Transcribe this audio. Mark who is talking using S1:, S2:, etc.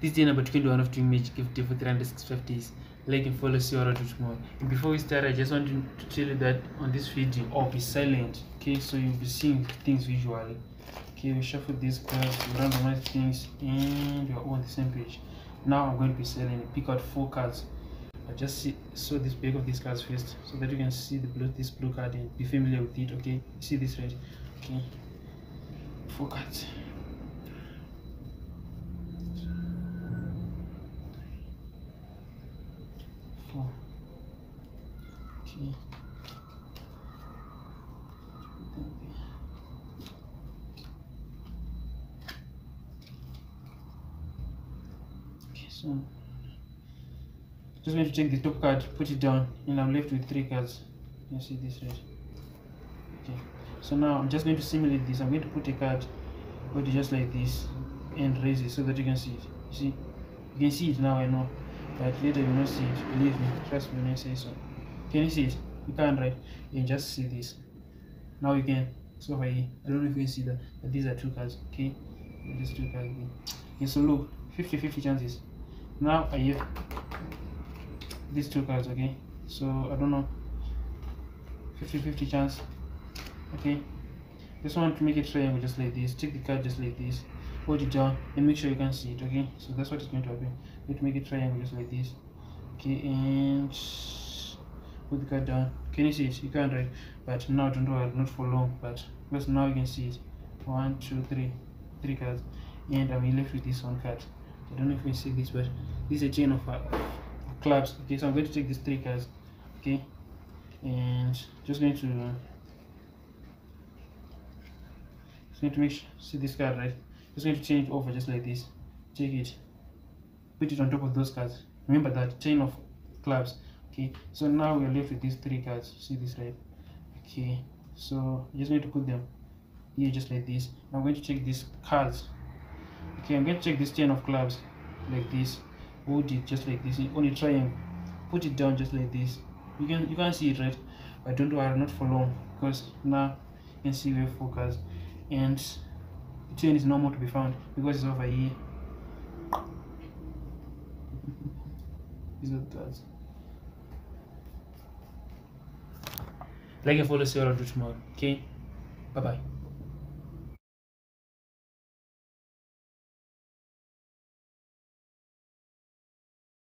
S1: this is the number 21 of Dream Magic gift for 365 days. Like and follow see do tomorrow and before we start I just want to, to tell you that on this video I'll be silent. Okay so you'll be seeing things visually. Okay we shuffle these cards we randomize things and we're all on the same page. Now I'm going to be silent pick out four cards. I just see saw this back of these cards first so that you can see the blue this blue card and be familiar with it okay? See this right okay? Four cards four okay. Okay so just going to take the top card put it down and i'm left with three cards. You see this right okay. So now i'm just going to simulate this. I'm going to put a card put it just like this and raise it so that you can see it. You see? You can see it now i know but later you not see it. Believe me trust me when i say so. Can you see it? You can't right? You can just see this. Now you can. So over here eh, i don't know if you can see that but these are two cards okay? These two cards eh. okay so look 50 50 chances. Now i have these two cards okay? So i don't know. 50 50 chance okay? Just want to make a triangle just like this. Take the card just like this hold it down and make sure you can see it okay? So that's what is going to happen. To make it triangle just like this. Okay and put the card down. Can you see it? You can't right? But now don't worry not for long but because now you can see it. One two three three cards. And i'm left with this one card. I don't know if you can see this but this is a chain of uh, clubs okay? So i'm going to take these three cards okay? And just going to uh, just going to make sure, see this card right just going to change it over just like this. Take it. Put it on top of those cards. Remember that chain of clubs. Okay so now we're left with these three cards. See this right? Okay so just going to put them here just like this. I'm going to take these cards. Okay i'm going to take this chain of clubs like this. Hold it just like this. On a triangle put it down just like this. You can you can see it right? But don't worry not for long because now you can see where focus. And chain is no more to be found because it's over here. Are the cards like and follow see what i'll do tomorrow okay? Bye bye